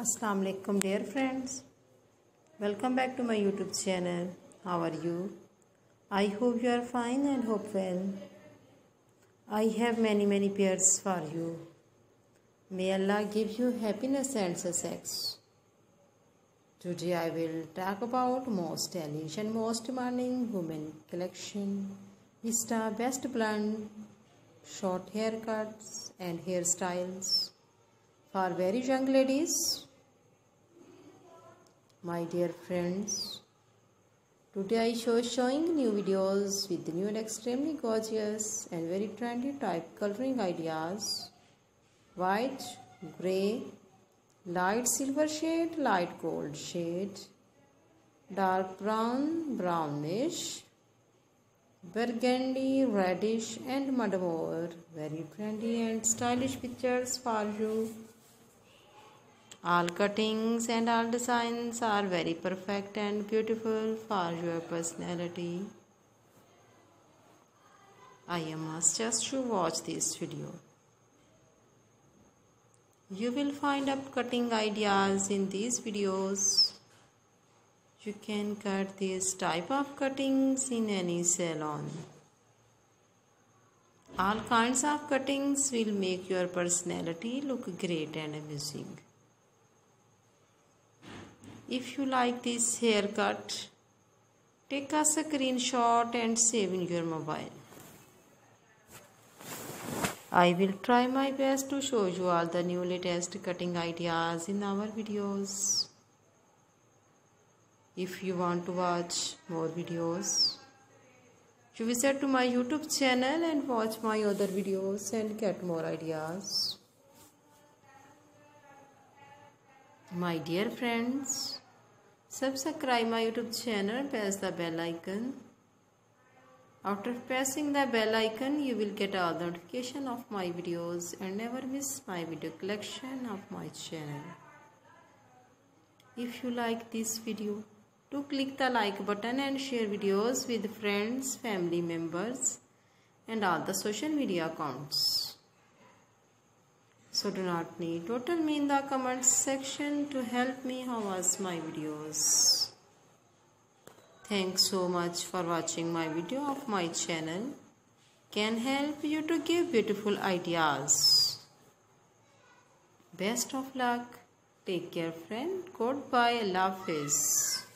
Assalamu alaikum dear friends. Welcome back to my youtube channel. How are you? I hope you are fine and hope well. I have many many prayers for you. May allah give you happiness and success. Today i will talk about most stylish and most demanding women collection. Vista best blonde short haircuts and hairstyles for very young ladies my dear friends today i show showing new videos with new and extremely gorgeous and very trendy type coloring ideas. White gray light silver shade light gold shade dark brown brownish burgundy reddish and mud more very trendy and stylish pictures for you all cuttings and all designs are very perfect and beautiful for your personality. I am asked just to watch this video. You will find up cutting ideas in these videos. You can cut this type of cuttings in any salon. All kinds of cuttings will make your personality look great and amusing. If you like this haircut, take a screenshot and save in your mobile. I will try my best to show you all the new latest cutting ideas in our videos. If you want to watch more videos, you visit to my YouTube channel and watch my other videos and get more ideas. My dear friends, Subscribe my YouTube channel, press the bell icon. After pressing the bell icon, you will get all notification of my videos and never miss my video collection of my channel. If you like this video, do click the like button and share videos with friends, family members and all the social media accounts. So do not need to tell me in the comments section to help me how was my videos. Thanks so much for watching my video of my channel. Can help you to give beautiful ideas. Best of luck. Take care friend. Goodbye. Love is.